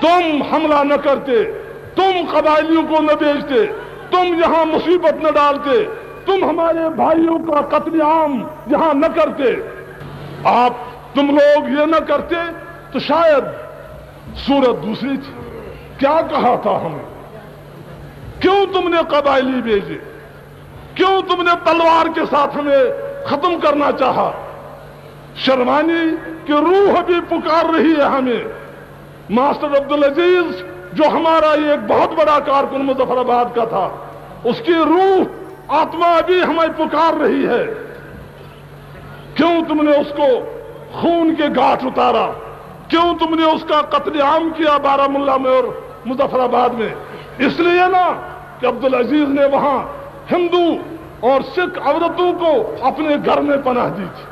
تم حملہ نہ کرتے، تم قبائلیوں کو نہ بیچتے، تم یہاں مصیبت نہ ڈالتے، تم ہمارے بھائیوں کا قتل عام یہاں نہ کرتے۔ آپ تم لوگ یہ نہ کرتے تو شاید صورت دوسری تھی۔ کیا کہا تھا ہمیں کیوں تم نے قبائلی بھیجے؟ کیوں تم نے تلوار کے ساتھ ہمیں ختم کرنا چاہا؟ شرمانی کی روح بھی پکار رہی ہے ہمیں۔ ماسٹر عبدالعزیز، جو ہمارا یہ ایک بہت بڑا کارکن مظفر آباد کا تھا، اس کی روح آتما بھی ہمیں پکار رہی ہے۔ کیوں تم نے اس کو خون کے گاٹھ اتارا؟ کیوں تم نے اس کا قتل عام کیا بارہ ملا میں اور مظفر آباد میں؟ اس لیے نا کہ عبدالعزیز نے وہاں ہندو اور سکھ عورتوں کو اپنے گھر میں پناہ دی تھی۔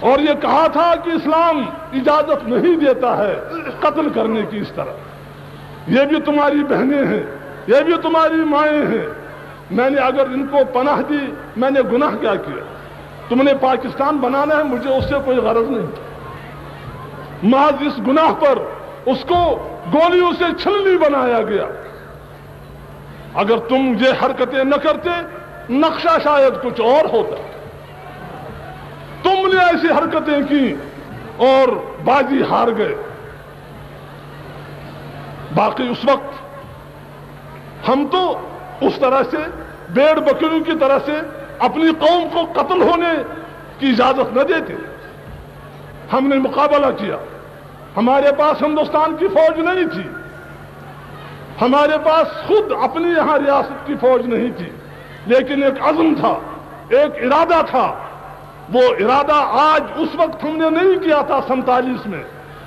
اور یہ کہا تھا کہ اسلام اجازت نہیں دیتا ہے قتل کرنے کی اس طرح۔ یہ بھی تمہاری بہنیں ہیں، یہ بھی تمہاری مائیں ہیں۔ میں نے اگر ان کو پناہ دی، میں نے گناہ کیا کیا؟ تم نے پاکستان بنانا ہے، مجھے اس سے کوئی غرض نہیں۔ محض اس گناہ پر اس کو گولیوں سے چھلنی بنایا گیا۔ اگر تم یہ حرکتیں نہ کرتے، نقشہ شاید کچھ اور ہوتا۔ تم نے ایسی حرکتیں کی اور بازی ہار گئے۔ باقی اس وقت ہم تو اس طرح سے بیڑ بکریوں کی طرح سے اپنی قوم کو قتل ہونے کی اجازت نہ دیتے۔ ہم نے مقابلہ کیا۔ ہمارے پاس ہندوستان کی فوج نہیں تھی۔ ہمارے پاس خود اپنی یہاں ریاست کی فوج نہیں تھی۔ لیکن ایک عزم تھا، ایک ارادہ تھا۔ وہ ارادہ آج اس وقت ہم نے نہیں کیا تھا سینتالیس میں،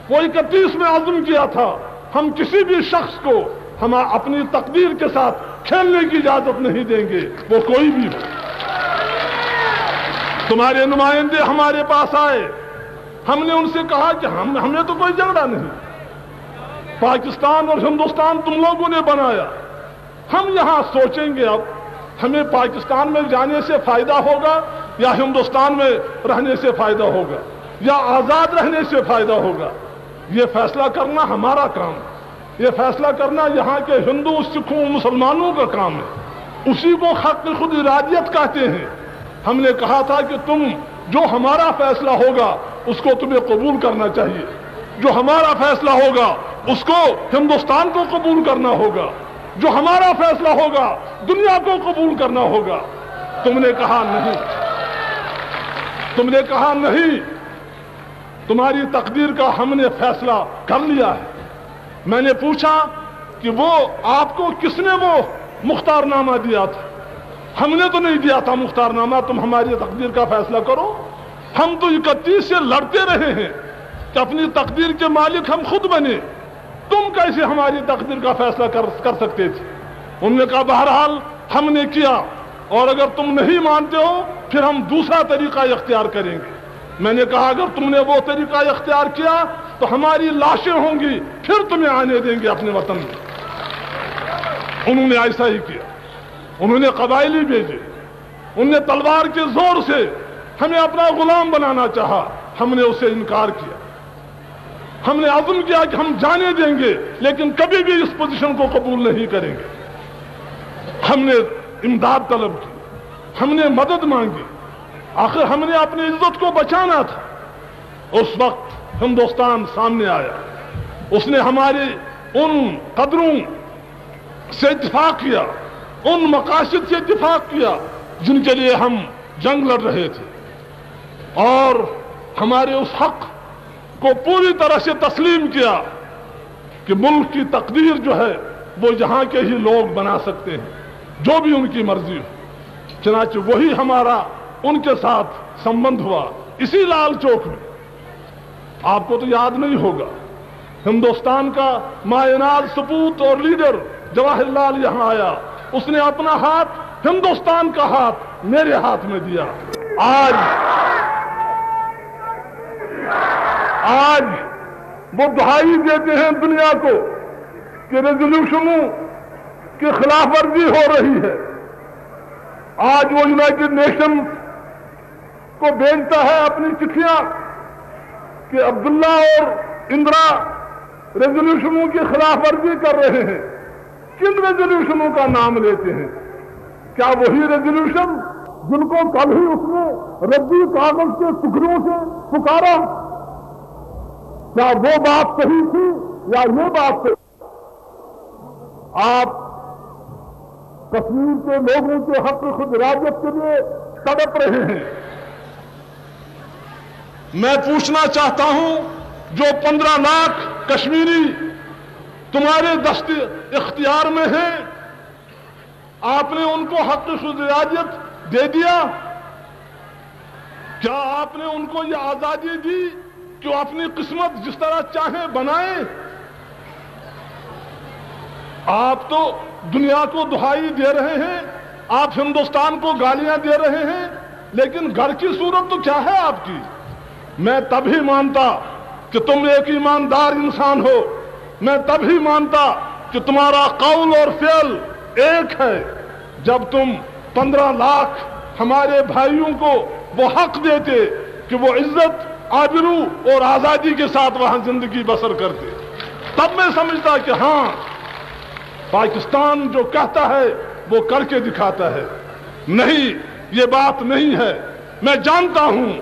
وہ اکتیس میں عزم کیا تھا۔ ہم کسی بھی شخص کو ہم اپنی تقدیر کے ساتھ کھیلنے کی اجازت نہیں دیں گے، وہ کوئی بھی ہو۔ تمہارے نمائندے ہمارے پاس آئے۔ ہم نے ان سے کہا کہ ہم ہمیں تو کوئی جھگڑا نہیں۔ پاکستان اور ہندوستان تم لوگوں نے بنایا۔ ہم یہاں سوچیں گے اب ہمیں پاکستان میں جانے سے فائدہ ہوگا۔ یا ہندوستان میں رہنے سے فائدہ ہوگا، یا آزاد رہنے سے فائدہ ہوگا۔ یہ فیصلہ کرنا ہمارا کام ہے۔ یہ فیصلہ کرنا یہاں کے ہندو، سکھوں، مسلمانوں کا کام ہے۔ اسی کو حق خود ارادیت کہتے ہیں۔ ہم نے کہا تھا کہ تم جو ہمارا فیصلہ ہوگا، اس کو تمہیں قبول کرنا چاہیے۔ جو ہمارا فیصلہ ہوگا، اس کو ہندوستان کو قبول کرنا ہوگا۔ جو ہمارا فیصلہ ہوگا، دنیا کو قبول کرنا ہوگا۔ تم نے کہا نہیں۔ تم نے کہا نہیں۔ تمہاری تقدیر کا ہم نے فیصلہ کر لیا ہے۔ میں نے پوچھا کہ وہ آپ کو کس نے وہ مختار نامہ دیا تھا؟ ہم نے تو نہیں دیا تھا مختار نامہ تم ہماری تقدیر کا فیصلہ کرو۔ ہم تو اکتیس سے لڑتے رہے ہیں کہ اپنی تقدیر کے مالک ہم خود بنے۔ تم کیسے ہماری تقدیر کا فیصلہ کر کر سکتے تھے؟ انہوں نے کہا، بہرحال ہم نے کیا۔ اور اگر تم نہیں مانتے ہو، پھر ہم دوسرا طریقہ اختیار کریں گے۔ میں نے کہا، اگر تم نے وہ طریقہ اختیار کیا، تو ہماری لاشیں ہوں گی، پھر تمہیں آنے دیں گے اپنے وطن میں۔ انہوں نے ایسا ہی کیا۔ انہوں نے قبائلی بھیجے۔ انہوں نے تلوار کے زور سے ہمیں اپنا غلام بنانا چاہا۔ ہم نے اسے انکار کیا۔ ہم نے عزم کیا کہ ہم جانے دیں گے، لیکن کبھی بھی اس پوزیشن کو قبول نہیں کریں گے۔ ہم نے امداد طلب کی۔ ہم نے مدد مانگی۔ آخر ہم نے اپنی عزت کو بچانا تھا۔ اس وقت ہندوستان سامنے آیا۔ اس نے ہمارے ان قدروں سے اتفاق کیا۔ ان مقاصد سے اتفاق کیا جن کے لیے ہم جنگ لڑ رہے تھے۔ اور ہمارے اس حق کو پوری طرح سے تسلیم کیا کہ ملک کی تقدیر جو ہے وہ یہاں کے ہی لوگ بنا سکتے ہیں۔ جو بھی ان کی مرضی ہو۔ چنانچہ وہی ہمارا ان کے ساتھ سمبند ہوا، اسی لال چوک میں۔ آپ کو تو یاد نہیں ہوگا، ہندوستان کا مائناز سپوت اور لیڈر جواہر لال یہاں آیا۔ اس نے اپنا ہاتھ ہندوستان کا ہاتھ میرے ہاتھ میں دیا۔ آج آج وہ دہائی دیتے ہیں دنیا کو کہ ریزولوشنوں کی خلاف ورزی ہو رہی ہے۔ آج وہ یونائٹڈ نیشن کو بھیجتا ہے اپنی چٹھیاں کہ عبداللہ اور اندرا ریزولوشنوں کی خلاف ورزی کر رہے ہیں۔ کن ریزولوشنوں کا نام لیتے ہیں؟ کیا وہی ریزولوشن جن کو کل ہی اس نے ردی کاغذ کے ٹکڑوں سے پکارا؟ کیا وہ بات صحیح تھی یا یہ بات صحیح آپ کشمیر کے لوگوں کے حق خود راجت کے لیے تڑپ رہے ہیں۔ میں پوچھنا چاہتا ہوں، جو پندرہ لاکھ کشمیری تمہارے دست اختیار میں ہیں، آپ نے ان کو حق خود راجت دے دیا؟ کیا آپ نے ان کو یہ آزادی دی کہ اپنی قسمت جس طرح چاہیں بنائیں؟ آپ تو دنیا کو دہائی دے رہے ہیں، آپ ہندوستان کو گالیاں دے رہے ہیں، لیکن گھر کی صورت تو کیا ہے آپ کی؟ میں تب ہی مانتا کہ تم ایک ایماندار انسان ہو۔ میں تب ہی مانتا کہ تمہارا قول اور فعل ایک ہے۔ جب تم پندرہ لاکھ ہمارے بھائیوں کو وہ حق دیتے کہ وہ عزت، آبرو اور آزادی کے ساتھ وہاں زندگی بسر کرتے، تب میں سمجھتا کہ ہاں پاکستان جو کہتا ہے وہ کر کے دکھاتا ہے۔ نہیں، یہ بات نہیں ہے۔ میں جانتا ہوں،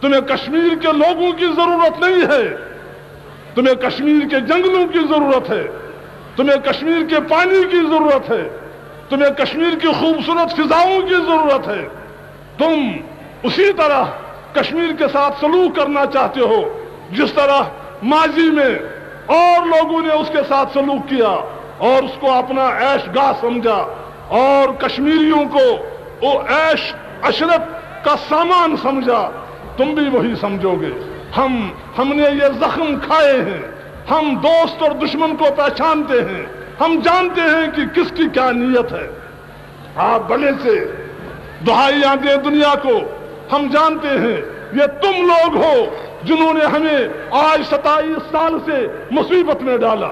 تمہیں کشمیر کے لوگوں کی ضرورت نہیں ہے۔ تمہیں کشمیر کے جنگلوں کی ضرورت ہے۔ تمہیں کشمیر کے پانی کی ضرورت ہے۔ تمہیں کشمیر کی خوبصورت فضاؤں کی ضرورت ہے۔ تم اسی طرح کشمیر کے ساتھ سلوک کرنا چاہتے ہو، جس طرح ماضی میں اور لوگوں نے اس کے ساتھ سلوک کیا۔ اور اس کو اپنا عیش گاہ سمجھا اور کشمیریوں کو وہ عیش عشرت کا سامان سمجھا۔ تم بھی وہی سمجھو گے۔ ہم ہم نے یہ زخم کھائے ہیں۔ ہم دوست اور دشمن کو پہچانتے ہیں۔ ہم جانتے ہیں کہ کس کی کیا نیت ہے۔ آپ بڑے سے دہائیاں دیں دنیا کو۔ ہم جانتے ہیں یہ تم لوگ ہو جنہوں نے ہمیں آج ستائیس سال سے مصیبت میں ڈالا۔